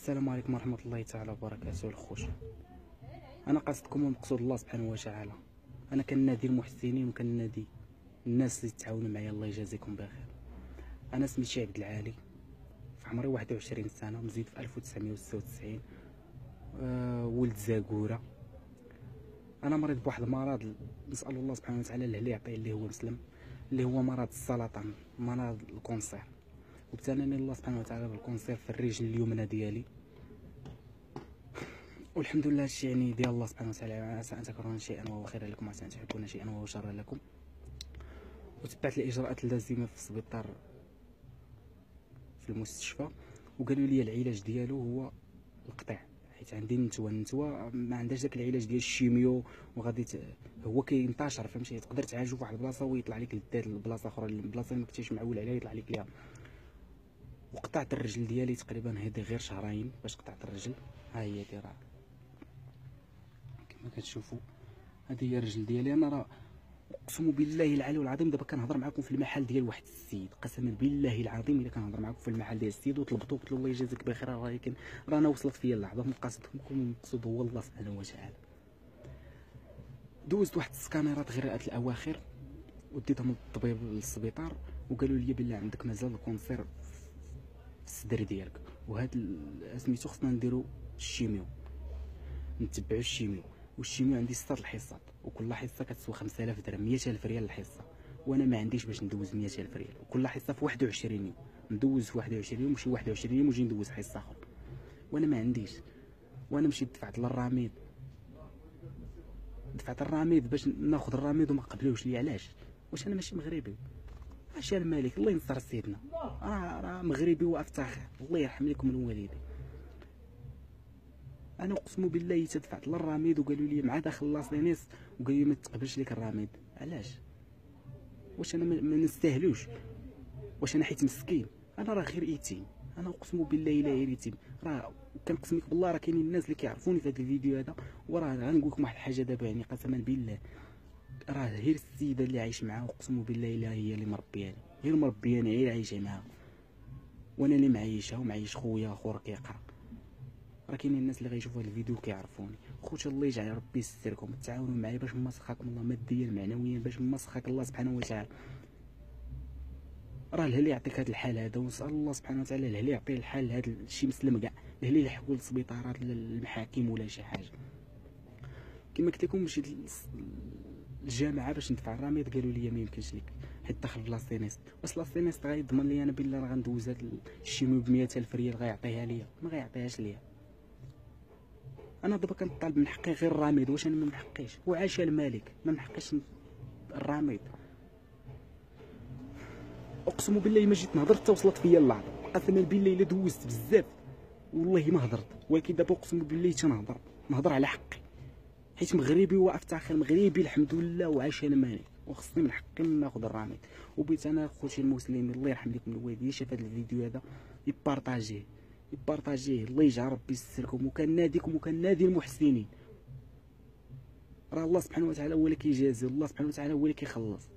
السلام عليكم ورحمة الله تعالى وبركاته الخوش. أنا قصدكم ومقصود الله سبحانه وتعالى. أنا كنادي المحسنين وكنادي الناس اللي تعاونوا معايا الله يجازيكم بخير. أنا سميتي عبد العالي في عمري 21 سنة مزيد في 1996 أه ولد زاكورة. أنا مريض بواحد المرض نسأل الله سبحانه وتعالى اللي يعطيه اللي هو مسلم اللي هو مرض السرطان مرض الكونسير. وابتلاني الله سبحانه وتعالى بال cancer في الرجل اليمنى ديالي. والحمد لله هادشي يعني ديال الله سبحانه وتعالى عسى ان تكرهون شيئا وهو خير لكم وعسى ان تحبون شيئا وهو شر لكم. وتبعت الاجراءات اللازمه في السبيطار في المستشفى وقالوا لي العلاج ديالو هو القطيع حيت عندي النتوى النتوى ما عندهاش داك العلاج ديال la chimio وغادي ت... هو كينتشر فهمتي؟ تقدر تعالجو في واحد البلاصة ويطلع لك للدات لبلاصة أخرى البلاصه اللي ما كنتيش معول عليها يطلع لك ليها. وقطعت الرجل ديالي تقريبا هادي غير شهرين باش قطعت الرجل. ها هي دي راه. كما كتشوفوا هذه هي الرجل ديالي. أنا راه أقسم بالله العلي العظيم دابا كنهضر معكم في المحل ديال واحد السيد. قسما بالله العظيم إلا كنهضر معكم في المحل ديال السيد وطلبتو قلت له الله يجازيك بخير راه كان رانا وصلت فيا اللحظة. مقاصدكم المقصود هو الله سبحانه وتعالى. دوزت واحد السكانيرات غير الأواخر وديتهم للطبيب للسبيطار وقالوا لي بلي عندك مازال ال cancer الصدر ديالك. وهاد سميتو خصنا نديرو ال chimio. نتبعو ال chimio. وال chimio عندي ستة الحصات وكل حصة كتسوى 5000 درهم 100000 ريال الحصة. وأنا ما عنديش باش ندوز 100000 ريال. وكل حصة في 21 يوم. ندوز في 21 يوم شي 21 يوم وجي ندوز حصة أخرى. وأنا ما عنديش. وأنا مشيت دفعت للراميد دفعت الراميد باش ناخذ الراميد وما قبلوش لي. علاش؟ واش أنا ماشي مغربي؟ اش الملك الله ينصر سيدنا. راه راه مغربي وأفتخر. الله يرحم لكم الوالدين أنا أقسم بالله تدفعت للراميد وقالوا لي مع داخل la CNSS وقالوا لي ما تقبلش لك الراميد علاش؟ واش أنا ما نستاهلوش؟ واش أنا حيت مسكين؟ أنا راه غير intime أنا أقسم بالله غير intime راه كنقسم لك بالله راه كاينين الناس اللي كيعرفوني في هذا الفيديو هذا وراه غنقول لكم واحد الحاجة دابا يعني قسما بالله. راه غير السيده اللي عايش معاها اقسم بالله إلا هي اللي مربياني. غير مربياني غير عايشه معاها. وأنا اللي معيشها ومعيش خويا أخو راه كيقرا راه كاينين الناس اللي غيشوفوا الفيديو كيعرفوني. خوتي الله يجعل ربي يستركم تعاونوا معايا باش نمسخكم الله ماديا معنويا باش نمسخك الله سبحانه وتعالى. راه الهلي يعطيك هذا الحال هذا ونسأل الله سبحانه وتعالى الهلي يعطي الحال لهذا شي مسلم كاع. الهلي يلحقوا للسبيطارات للمحاكم ولا شي حاجة. كما قلت لكم مشيت الجامعة باش ندفع الراميد قالوا لي ما يمكنش لك حيت داخل في la CNSS واش la CNSS غيضمن لي أنا بلي راه غندوز هاد ال chimio ب ألف ريال غيعطيها ليا. ما غيعطيهاش ليا. أنا دابا كنطالب من حقي غير الراميد واش أنا ما محقيش وعاش الملك. ما محقيش الراميد أقسم بالله ما جيت نهضر حتى وصلت فيا اللحظة. قسما بالله إلا دوزت بزاف. والله ما هضرت. ولكن دابا أقسم بالله تنهضر نهضر على حقي. حيت مغربي وافتخر مغربي الحمد لله وعاش أنا مالي وخصني من حقي ناخذ الراميد وبغيت أنا خوتي المسلمين الله يرحم لكم الوالدين شاف هذا الفيديو هذا يبارطاجيه. يبارطاجيه الله يجعل ربي يستركم وكناديكم وكنادي المحسنين. راه الله سبحانه وتعالى هو اللي كيجازي الله سبحانه وتعالى هو اللي كيخلص.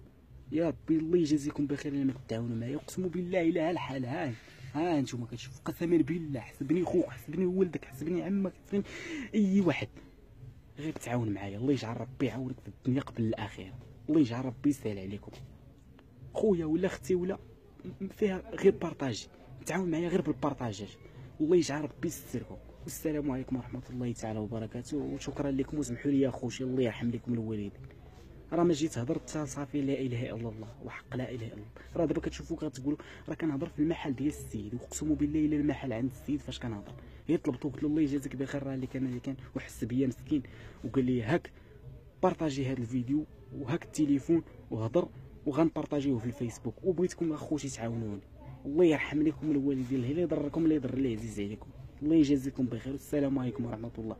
يا ربي الله يجازيكم بخير لما تتعاونوا معايا. اقسم بالله الا الحال. ها ها أنتم كتشوفوا قسما بالله حسبني خوك حسبني ولدك حسبني عمك حسبني أي واحد. غير تعاون معايا. الله يجعل ربي يعاونك في الدنيا قبل الآخرة. الله يجعل ربي يسهل عليكم. خويا ولا أختي ولا فيها غير بارطاجي تعاون معايا غير بالبارطاجات. الله يجعل ربي يستركم. والسلام عليكم ورحمة الله تعالى وبركاته. وشكرا لكم. وسمحوا لي يا خوتي الله يرحم لكم الوالدين. راه ما جيت هضرت صافي لا إله إلا الله. وحق لا إله إلا الله. راه دابا كتشوفوا كتقولوا راه كنهضر في المحل ديال السيد. واقسم بالله الا المحل عند السيد فاش كنهضر. هي طلبتو قلت له الله يجازيك بخير راه اللي كان اللي كان وحس بيا مسكين. وقال لي هاك بارطاجي هذا الفيديو وهاك التليفون وهضر وغنبارطاجيوه في الفيسبوك. وبغيتكم أخوتي تعاونوني. الله يرحم لكم الوالدين اللي يضركم اللي يضر اللي عزيز عليكم. الله يجازيكم بخير والسلام عليكم ورحمة الله.